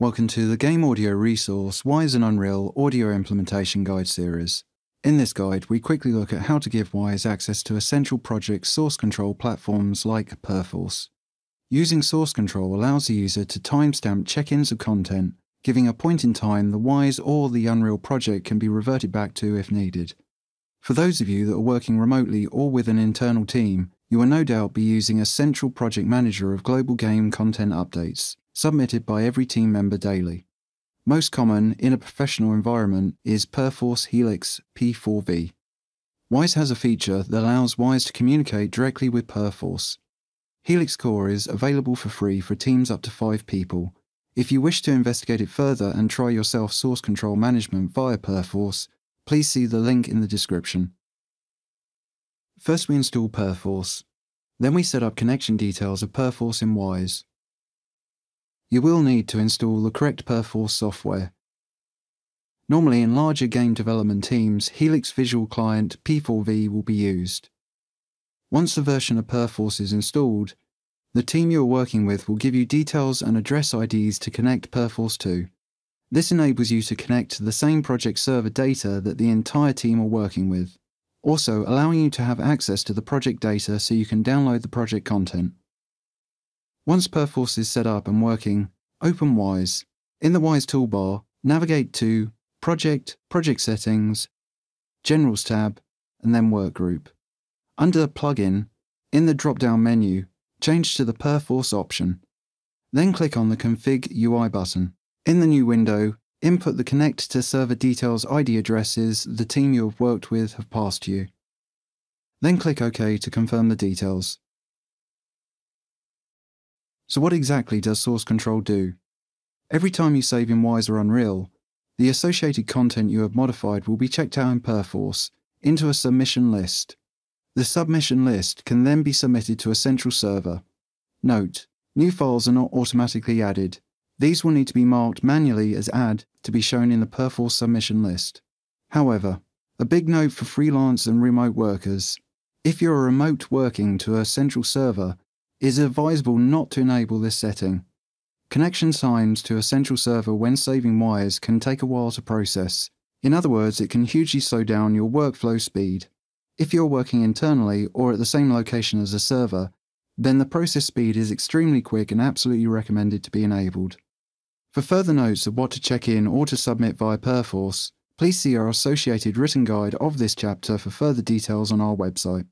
Welcome to the Game Audio Resource Wwise and Unreal Audio Implementation Guide series. In this guide, we quickly look at how to give Wwise access to essential project source control platforms like Perforce. Using source control allows the user to timestamp check-ins of content, giving a point in time the Wwise or the Unreal project can be reverted back to if needed. For those of you that are working remotely or with an internal team, you will no doubt be using a central project manager of global game content updates, submitted by every team member daily. Most common in a professional environment is Perforce Helix P4V. Wwise has a feature that allows Wwise to communicate directly with Perforce. Helix Core is available for free for teams up to five people. If you wish to investigate it further and try yourself source control management via Perforce, please see the link in the description. First we install Perforce. Then we set up connection details of Perforce in Wwise. You will need to install the correct Perforce software. Normally in larger game development teams, Helix Visual Client P4V will be used. Once the version of Perforce is installed, the team you are working with will give you details and address IDs to connect Perforce to. This enables you to connect to the same project server data that the entire team are working with, also allowing you to have access to the project data so you can download the project content. Once Perforce is set up and working, open Wwise. In the Wwise toolbar, navigate to Project, Project Settings, Generals tab, and then Workgroup. Under the Plugin, in the drop-down menu, change to the Perforce option. Then click on the Config UI button. In the new window, input the Connect to Server Details ID addresses the team you have worked with have passed you. Then click OK to confirm the details. So what exactly does source control do? Every time you save in Wwise or Unreal, the associated content you have modified will be checked out in Perforce into a submission list. The submission list can then be submitted to a central server. Note, new files are not automatically added. These will need to be marked manually as add to be shown in the Perforce submission list. However, a big note for freelance and remote workers. If you're remote working to a central server, it is advisable not to enable this setting. Connection times to a central server when saving Wwise can take a while to process. In other words, it can hugely slow down your workflow speed. If you're working internally or at the same location as a server, then the process speed is extremely quick and absolutely recommended to be enabled. For further notes of what to check in or to submit via Perforce, please see our associated written guide of this chapter for further details on our website.